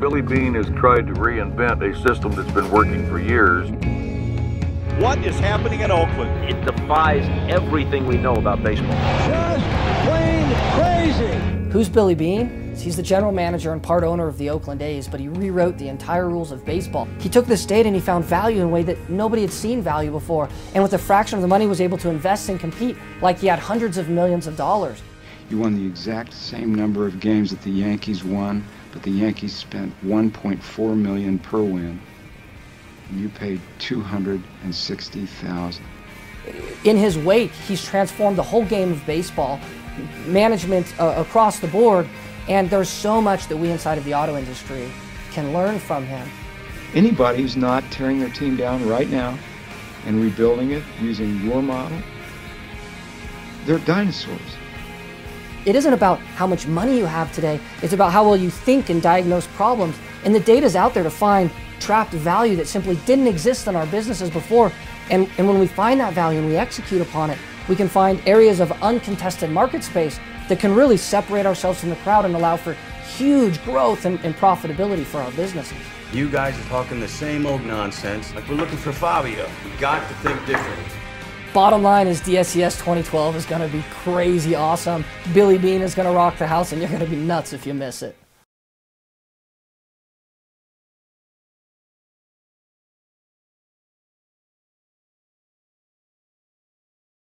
Billy Beane has tried to reinvent a system that's been working for years. What is happening in Oakland? It defies everything we know about baseball. Just plain crazy. Who's Billy Beane? He's the general manager and part owner of the Oakland A's, but he rewrote the entire rules of baseball. He took this data and he found value in a way that nobody had seen value before, and with a fraction of the money was able to invest and compete like he had hundreds of millions of dollars. You won the exact same number of games that the Yankees won, but the Yankees spent 1.4 million per win. And you paid 260,000. In his wake, he's transformed the whole game of baseball, management uh, across the board, and there's so much that we inside of the auto industry can learn from him. Anybody who's not tearing their team down right now and rebuilding it using your model, they're dinosaurs. It isn't about how much money you have today, it's about how well you think and diagnose problems. And the data's out there to find trapped value that simply didn't exist in our businesses before. And, and when we find that value and we execute upon it, we can find areas of uncontested market space that can really separate ourselves from the crowd and allow for huge growth and, and profitability for our businesses. You guys are talking the same old nonsense like we're looking for Fabio. We got to think different. Bottom line is DSES 2012 is going to be crazy awesome. Billy Beane is going to rock the house, and you're going to be nuts if you miss it.